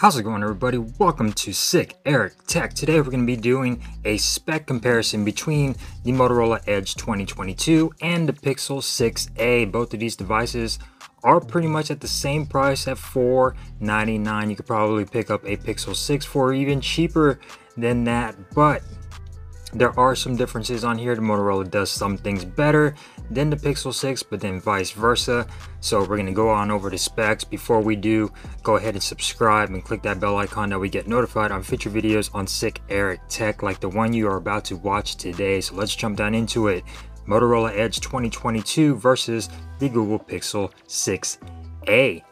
How's it going everybody? Welcome to Sick Eric Tech. Today we're going to be doing a spec comparison between the Motorola Edge 2022 and the Pixel 6a. Both of these devices are pretty much at the same price at 499. You could probably pick up a Pixel 6 for even cheaper than that, but there are some differences on here. The Motorola does some things better than the Pixel 6, but then vice versa. So we're gonna go on over the specs. Before we do, go ahead and subscribe and click that bell icon that we get notified on future videos on Sicerik Tech like the one you are about to watch today. So let's jump down into it. Motorola Edge 2022 versus the Google Pixel 6a.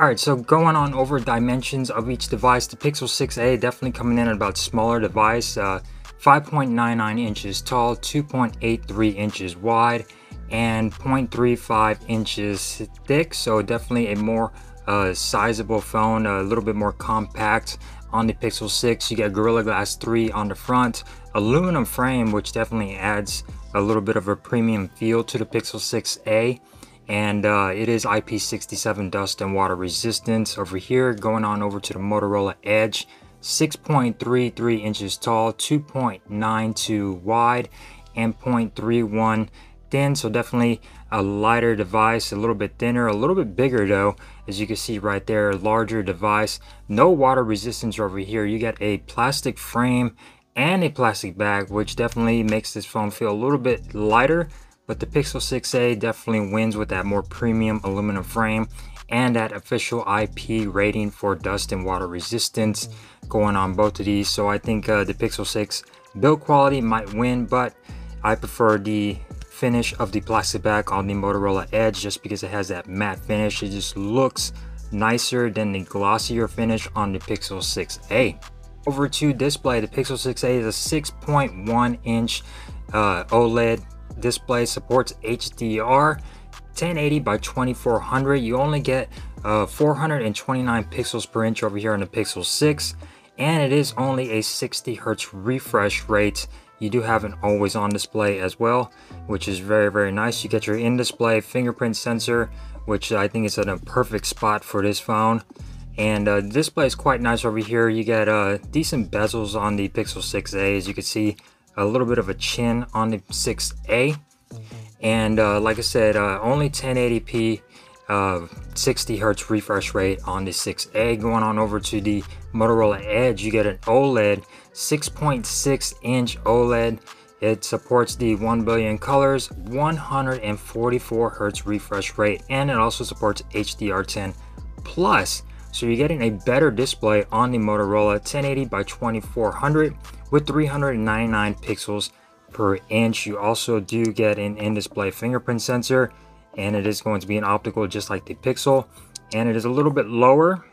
Alright, so going on over dimensions of each device, the Pixel 6a definitely coming in at about smaller device, uh, 5.99 inches tall, 2.83 inches wide, and 0.35 inches thick, so definitely a more uh, sizable phone, a little bit more compact on the Pixel 6. You get Gorilla Glass 3 on the front, aluminum frame, which definitely adds a little bit of a premium feel to the Pixel 6a and uh, it is IP67 dust and water resistance. Over here, going on over to the Motorola Edge, 6.33 inches tall, 2.92 wide, and 0.31 thin. So definitely a lighter device, a little bit thinner, a little bit bigger though. As you can see right there, larger device. No water resistance over here. You get a plastic frame and a plastic bag, which definitely makes this phone feel a little bit lighter but the Pixel 6a definitely wins with that more premium aluminum frame and that official IP rating for dust and water resistance going on both of these. So I think uh, the Pixel 6 build quality might win, but I prefer the finish of the plastic back on the Motorola Edge just because it has that matte finish. It just looks nicer than the glossier finish on the Pixel 6a. Over to display, the Pixel 6a is a 6.1 inch uh, OLED display supports HDR 1080 by 2400 you only get uh, 429 pixels per inch over here on the Pixel 6 and it is only a 60 hertz refresh rate. You do have an always on display as well which is very very nice. You get your in-display fingerprint sensor which I think is in a perfect spot for this phone. And uh, display is quite nice over here. You get uh, decent bezels on the Pixel 6a as you can see a little bit of a chin on the 6A. And uh, like I said, uh, only 1080p, uh, 60 hertz refresh rate on the 6A. Going on over to the Motorola Edge, you get an OLED, 6.6 inch OLED. It supports the 1 billion colors, 144 hertz refresh rate, and it also supports HDR10 plus. So you're getting a better display on the Motorola 1080 by 2400 with 399 pixels per inch. You also do get an in-display fingerprint sensor and it is going to be an optical just like the Pixel and it is a little bit lower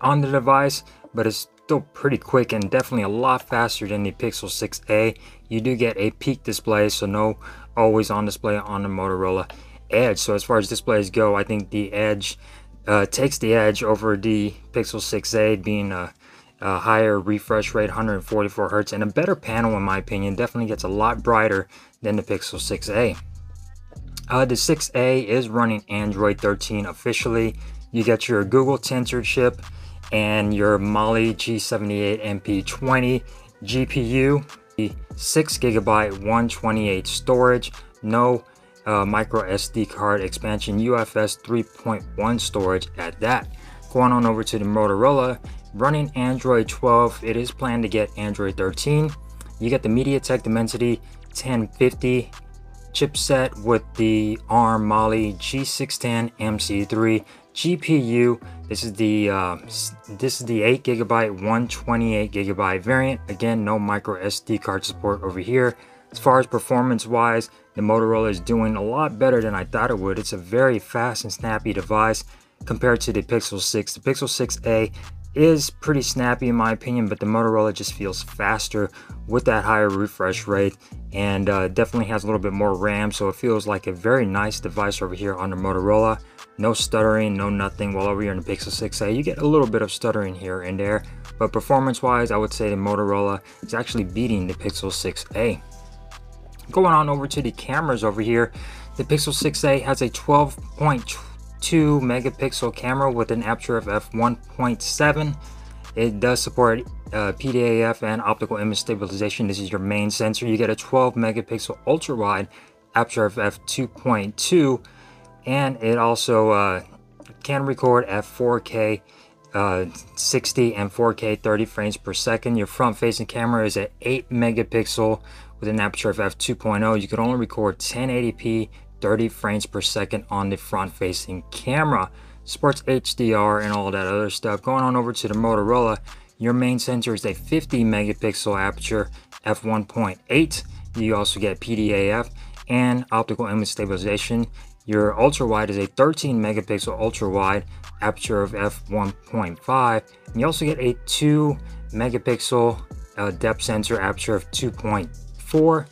on the device but it's still pretty quick and definitely a lot faster than the Pixel 6a. You do get a peek display so no always on display on the Motorola Edge. So as far as displays go I think the Edge uh, takes the edge over the Pixel 6a being a a higher refresh rate, 144 hertz, and a better panel in my opinion. Definitely gets a lot brighter than the Pixel 6a. Uh, the 6a is running Android 13 officially. You get your Google Tensor chip and your Mali G78 MP20 GPU, 6 gigabyte 128 storage, no uh, micro SD card expansion, UFS 3.1 storage at that. Going on over to the Motorola, running Android 12. It is planned to get Android 13. You get the MediaTek Dimensity 1050 chipset with the ARM Mali G610 MC3 GPU. This is the uh, this is the 8 gigabyte 128 gigabyte variant. Again, no micro SD card support over here. As far as performance wise, the Motorola is doing a lot better than I thought it would. It's a very fast and snappy device compared to the Pixel 6. The Pixel 6a is pretty snappy in my opinion, but the Motorola just feels faster with that higher refresh rate and uh, definitely has a little bit more RAM. So it feels like a very nice device over here on the Motorola. No stuttering, no nothing. While over here in the Pixel 6a, you get a little bit of stuttering here and there. But performance wise, I would say the Motorola is actually beating the Pixel 6a. Going on over to the cameras over here, the Pixel 6a has a 12.2 2 megapixel camera with an aperture of f1.7. It does support uh, PDAF and optical image stabilization. This is your main sensor. You get a 12 megapixel ultra wide aperture of f2.2 and it also uh, can record at 4K uh, 60 and 4K 30 frames per second. Your front facing camera is at 8 megapixel with an aperture of f2.0. You can only record 1080p 30 frames per second on the front facing camera. Sports HDR and all that other stuff. Going on over to the Motorola, your main sensor is a 50 megapixel aperture f1.8. You also get PDAF and optical image stabilization. Your ultra wide is a 13 megapixel ultra wide aperture of f1.5. And you also get a 2 megapixel uh, depth sensor aperture of 2.4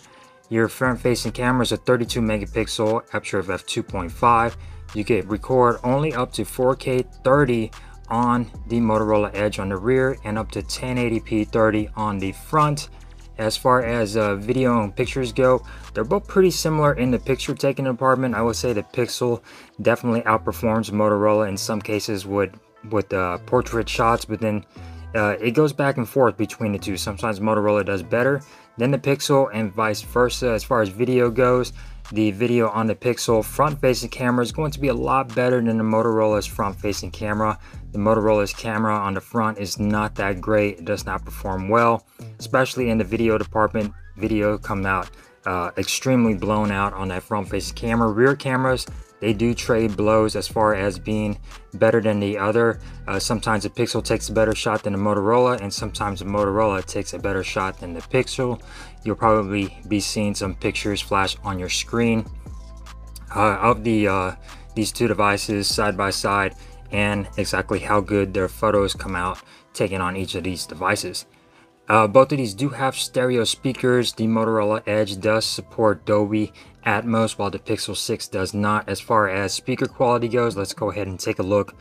your front-facing camera is a 32 megapixel aperture of f2.5. You can record only up to 4K 30 on the Motorola Edge on the rear and up to 1080p 30 on the front. As far as uh, video and pictures go, they're both pretty similar in the picture taking department. I would say the Pixel definitely outperforms Motorola in some cases with, with uh, portrait shots, but then uh, it goes back and forth between the two. Sometimes Motorola does better than the Pixel and vice versa. As far as video goes, the video on the Pixel front-facing camera is going to be a lot better than the Motorola's front-facing camera. The Motorola's camera on the front is not that great. It does not perform well, especially in the video department. Video come out uh, extremely blown out on that front-facing camera. Rear cameras they do trade blows as far as being better than the other. Uh, sometimes the Pixel takes a better shot than the Motorola, and sometimes the Motorola takes a better shot than the Pixel. You'll probably be seeing some pictures flash on your screen uh, of the uh, these two devices side by side and exactly how good their photos come out taken on each of these devices. Uh, both of these do have stereo speakers. The Motorola Edge does support Dolby Atmos while the Pixel 6 does not. As far as speaker quality goes, let's go ahead and take a look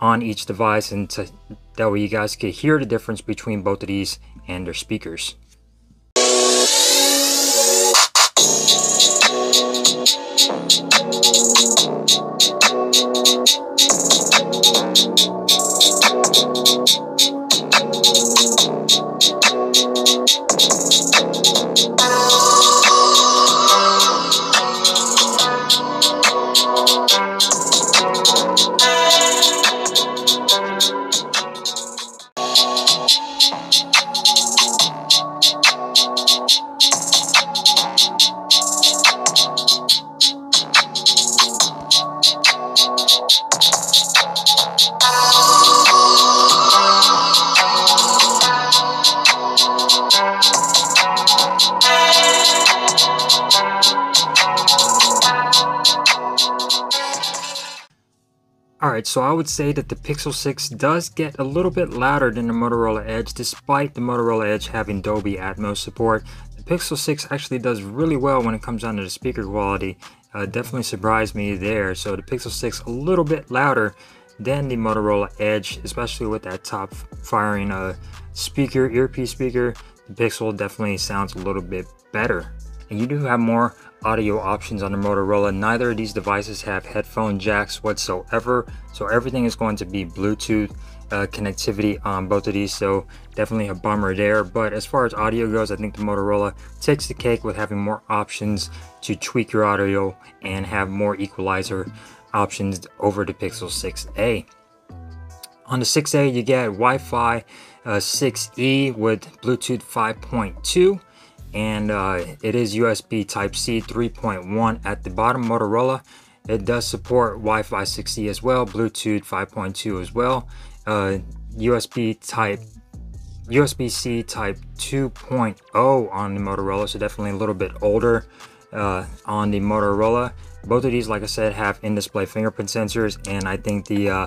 on each device and to, that way you guys can hear the difference between both of these and their speakers. Alright, so I would say that the Pixel 6 does get a little bit louder than the Motorola Edge, despite the Motorola Edge having Dolby Atmos support. The Pixel 6 actually does really well when it comes down to the speaker quality. Uh, definitely surprised me there. So the Pixel 6 a little bit louder than the Motorola Edge, especially with that top firing uh, speaker, earpiece speaker. The Pixel definitely sounds a little bit better. And you do have more audio options on the Motorola. Neither of these devices have headphone jacks whatsoever, so everything is going to be Bluetooth uh, connectivity on both of these, so definitely a bummer there. But as far as audio goes, I think the Motorola takes the cake with having more options to tweak your audio and have more equalizer options over the Pixel 6a. On the 6a, you get Wi-Fi uh, 6E with Bluetooth 5.2 and uh, it is USB Type-C 3.1 at the bottom Motorola. It does support Wi-Fi 6E as well, Bluetooth 5.2 as well, uh, USB Type USB-C Type 2.0 on the Motorola, so definitely a little bit older uh, on the Motorola. Both of these, like I said, have in-display fingerprint sensors, and I think the uh,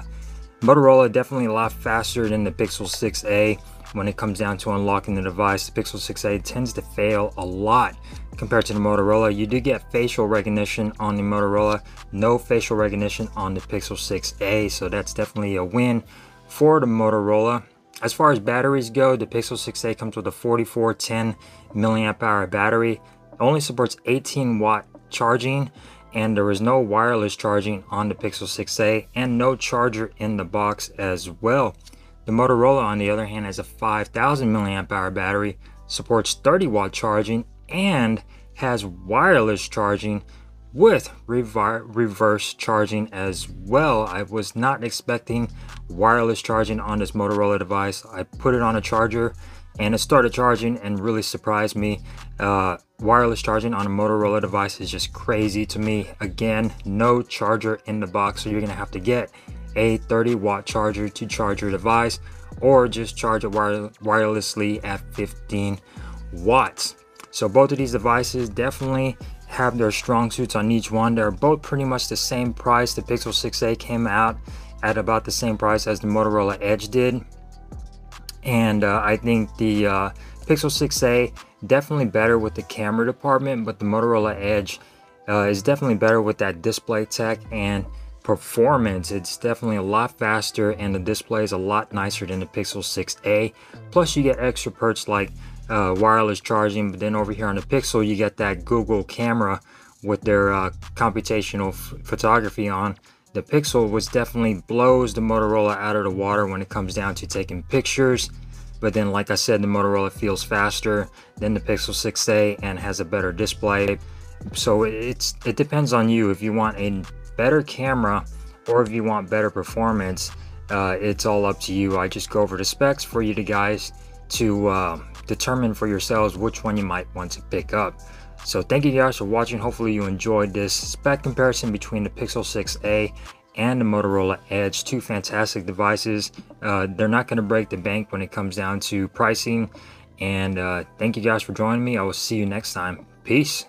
Motorola definitely a lot faster than the Pixel 6a when it comes down to unlocking the device. The Pixel 6a tends to fail a lot compared to the Motorola. You do get facial recognition on the Motorola, no facial recognition on the Pixel 6a, so that's definitely a win for the Motorola. As far as batteries go, the Pixel 6a comes with a 4410 milliamp hour battery. It only supports 18 watt charging and there is no wireless charging on the Pixel 6a and no charger in the box as well. The Motorola on the other hand has a 5000 milliamp hour battery, supports 30 watt charging and has wireless charging with reverse charging as well. I was not expecting wireless charging on this Motorola device. I put it on a charger and it started charging and really surprised me. Uh, wireless charging on a Motorola device is just crazy to me. Again, no charger in the box, so you're gonna have to get a 30 watt charger to charge your device or just charge it wire wirelessly at 15 watts. So both of these devices definitely have their strong suits on each one. They're both pretty much the same price. The Pixel 6a came out at about the same price as the Motorola Edge did and uh, I think the uh, Pixel 6a definitely better with the camera department but the Motorola Edge uh, is definitely better with that display tech and performance it's definitely a lot faster and the display is a lot nicer than the Pixel 6a plus you get extra perks like uh, wireless charging but then over here on the Pixel you get that Google camera with their uh, computational photography on the Pixel was definitely blows the Motorola out of the water when it comes down to taking pictures. But then, like I said, the Motorola feels faster than the Pixel 6a and has a better display. So it's it depends on you if you want a better camera or if you want better performance. Uh, it's all up to you. I just go over the specs for you to guys to uh, determine for yourselves which one you might want to pick up. So thank you guys for watching. Hopefully you enjoyed this spec comparison between the Pixel 6a and the Motorola Edge. Two fantastic devices. Uh, they're not going to break the bank when it comes down to pricing. And uh, thank you guys for joining me. I will see you next time. Peace.